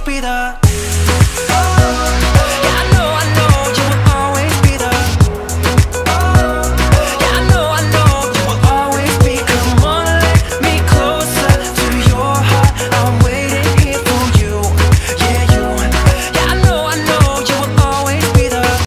speed up